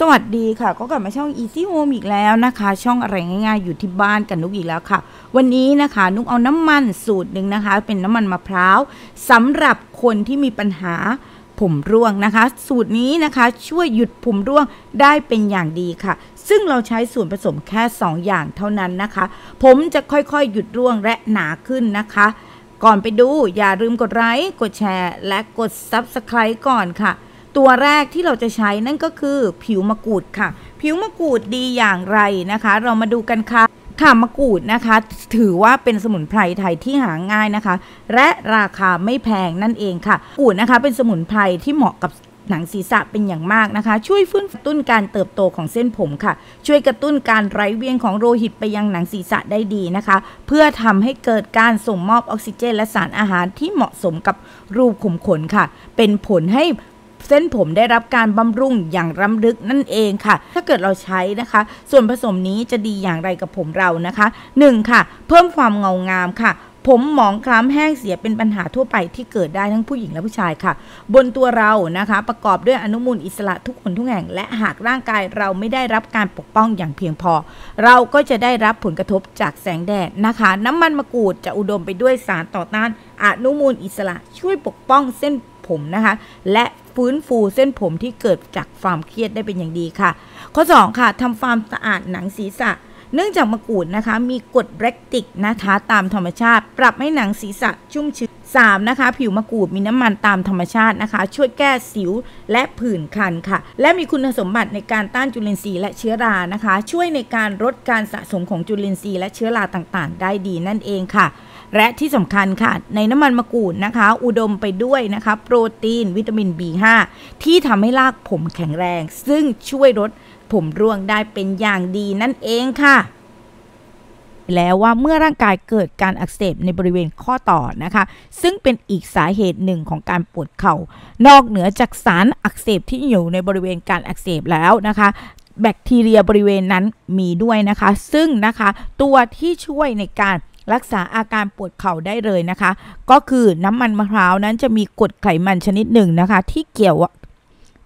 สวัสดีค่ะ ก็กลับมาช่อง Easy Home อีกแล้วนะคะ ช่องอะไรง่ายๆ อยู่ที่บ้านกันนุกอีกแล้วค่ะ วันนี้นะคะ นุกเอาน้ำมันสูตรหนึ่งนะคะ เป็นน้ำมันมะพร้าวสำหรับคนที่มีปัญหาผมร่วงนะคะ สูตรนี้นะคะช่วยหยุดผมร่วงได้เป็นอย่างดีค่ะ ซึ่งเราใช้ส่วนผสมแค่ 2 อย่างเท่านั้นนะคะ ผมจะค่อยๆ หยุดร่วงและหนาขึ้นนะคะ ก่อนไปดูอย่าลืมกดไลค์กดแชร์ และกด Subscribe ก่อนค่ะ ตัวแรกที่เราจะใช้นั่นก็คือผิวมะกรูดค่ะ ผิวมะกรูดดีอย่างไรนะคะ เรามาดูกันค่ะค่ะมะกรูดนะคะ ถือว่าเป็นสมุนไพรไทยที่หาง่ายนะคะ และราคาไม่แพงนั่นเองค่ะมะกรูดนะคะ เป็นสมุนไพรที่เหมาะกับหนังศีรษะเป็นอย่างมากนะคะ ช่วยฟื้นกระตุ้นการเติบโตของเส้นผมค่ะ ช่วยกระตุ้นการไหลเวียนของโลหิตไปยังหนังศีรษะได้ดีนะคะ เพื่อทำให้เกิดการส่งมอบออกซิเจน และสารอาหารที่เหมาะสมกับรูขุมขนค่ะ เป็นผลให้ เส้นผมได้รับการบำรุงอย่างล้ำลึกนั่นเองค่ะ ถ้าเกิดเราใช้นะคะ ส่วนผสมนี้จะดีอย่างไรกับผมเรานะคะ 1. ค่ะ เพิ่มความเงางามค่ะผมหมองคล้ำแห้งเสียเป็นปัญหาทั่วไปที่เกิดได้ทั้งผู้หญิงและผู้ชายค่ะ บนตัวเรานะคะ ประกอบด้วยอนุมูลอิสระทุกคนทุกแห่ง และหากร่างกายเราไม่ได้รับการปกป้องอย่างเพียงพอ เราก็จะได้รับผลกระทบจากแสงแดดนะคะ น้ำมันมะกรูดจะอุดมไปด้วยสารต่อต้านอนุมูลอิสระช่วยปกป้องเส้นผมนะคะ และ ฟื้นฟูเส้นผมที่เกิดจากความเครียดได้เป็นอย่างดีค่ะ ข้อ 2 ค่ะทำความสะอาดหนังศีรษะ เนื่องจากมะกรูดนะคะ มีกรดแรคติกนะคะตามธรรมชาติ ปรับให้หนังศีรษะชุ่มชื้น 3. นะคะ ผิวมะกรูดมีน้ำมันตามธรรมชาตินะคะ ช่วยแก้สิวและผื่นคันค่ะ และมีคุณสมบัติในการต้านจุลินทรีย์และเชื้อรานะคะ ช่วยในการลดการสะสมของจุลินทรีย์และเชื้อราต่างๆ ได้ดีนั่นเองค่ะ และที่สำคัญค่ะ ในน้ำมันมะกรูดนะคะ อุดมไปด้วยนะคะ โปรตีนวิตามิน B5 ที่ทำให้รากผมแข็งแรง ซึ่งช่วยลดผมร่วงได้เป็นอย่างดีนั่นเองค่ะแล้วว่าเมื่อร่างกายเกิดการอักเสบในบริเวณข้อต่อนะคะ ซึ่งเป็นอีกสาเหตุหนึ่งของการปวดเข่า นอกเหนือจากสารอักเสบที่อยู่ในบริเวณการอักเสบแล้วนะคะ แบคทีเรียบริเวณนั้นมีด้วยนะคะ ซึ่งนะคะตัวที่ช่วยในการ รักษาอาการปวดเข่าได้เลยนะคะ ก็คือน้ำมันมะพร้าวนั้นจะมีกรดไขมันชนิดหนึ่งนะคะ ที่เกี่ยว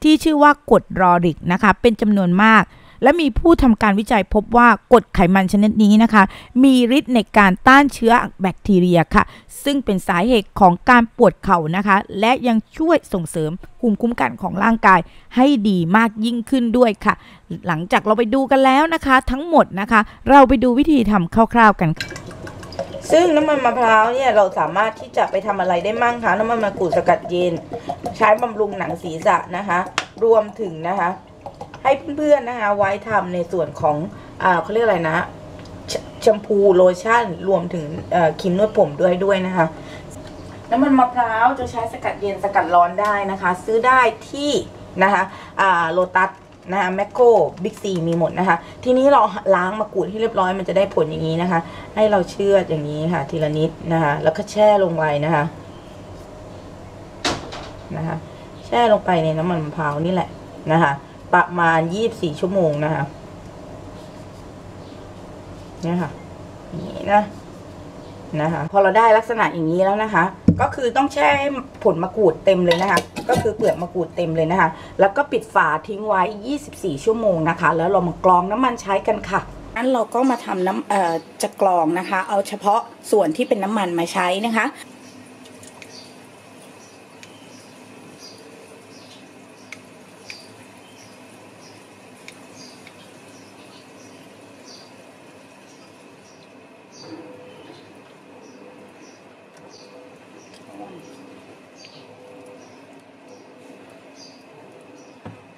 ที่ชื่อว่ากรดรอริกนะคะ เป็นจำนวนมาก และมีผู้ทำการวิจัยพบว่ากรดไขมันชนิดนี้นะคะ มีฤทธิ์ในการต้านเชื้อแบคทีเรียค่ะ ซึ่งเป็นสาเหตุของการปวดเข่านะคะ และยังช่วยส่งเสริมภูมิคุ้มกันของร่างกายให้ดีมากยิ่งขึ้นด้วยค่ะ หลังจากเราไปดูกันแล้วนะคะ ทั้งหมดนะคะ เราไปดูวิธีทำคร่าวๆกัน ซึ่งน้ำมันมะพร้าวเนี่ยเราสามารถที่จะไปทำอะไรได้มั่งคะน้ำมันมะกรูดสกัดเย็น ใช้บำรุงหนังศีรษะนะคะ รวมถึงนะคะ ให้เพื่อนๆนะคะ ไว้ทำในส่วนของอ่าเขาเรียกอะไรนะแชมพูโลชั่น รวมถึงครีมนวดผมด้วยด้วยนะคะ น้ำมันมะพร้าวจะใช้สกัดเย็นสกัดร้อนได้นะคะ ซื้อได้ที่นะคะอ่าโลตัส นะคะแมคโครบิ๊กซีมีหมดนะคะ ทีนี้เราล้างมะกรูดให้เรียบร้อยมันจะได้ผลอย่างนี้นะคะ ให้เราเชื่อดอย่างนี้ค่ะ ทีละนิดนะคะ แล้วก็แช่ลงไปนะคะนะคะ แช่ลงไปในน้ำมันมะพร้าวนี่แหละนะคะ ประมาณ24ชั่วโมงนะคะเนี่ยค่ะนี่นะนะคะ พอเราได้ลักษณะอย่างนี้แล้วนะคะ ก็คือต้องแช่ให้ผลมะกรูดเต็มเลยนะคะก็คือเปลือกมะกรูดเต็มเลยนะคะ แล้วก็ปิดฝาทิ้งไว้ 24 ชั่วโมงนะคะ แล้วเรามากรองน้ำมันใช้กันค่ะงั้นเราก็มาทำน้ำเอ่อจะกรองนะคะ เอาเฉพาะส่วนที่เป็นน้ำมันมาใช้นะคะ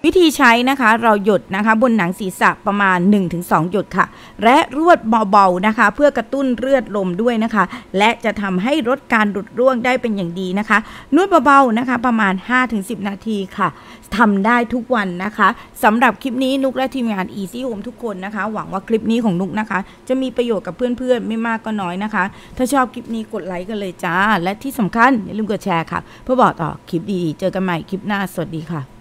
วิธีใช้นะคะเราหยดนะคะบนหนังศีรษะประมาณ 1-2 หยดค่ะ และรวดเบาๆนะคะ เพื่อกระตุ้นเลือดลมด้วยนะคะ และจะทำให้ลดการหลุดร่วงได้เป็นอย่างดีนะคะ นวดเบาๆนะคะประมาณ 5-10 นาทีค่ะทำได้ทุกวันนะคะสำหรับคลิปนี้นุกและทีมงาน Easy Home ทุกคนนะคะ หวังว่าคลิปนี้ของนุกนะคะ จะมีประโยชน์กับเพื่อนๆ ไม่มากก็น้อยนะคะ ถ้าชอบคลิปนี้กดไลค์กันเลยจ้า และที่สำคัญอย่าลืมกดแชร์ค่ะ เพื่อบอกต่อคลิปดีๆ เจอกันใหม่คลิปหน้าสวัสดีค่ะ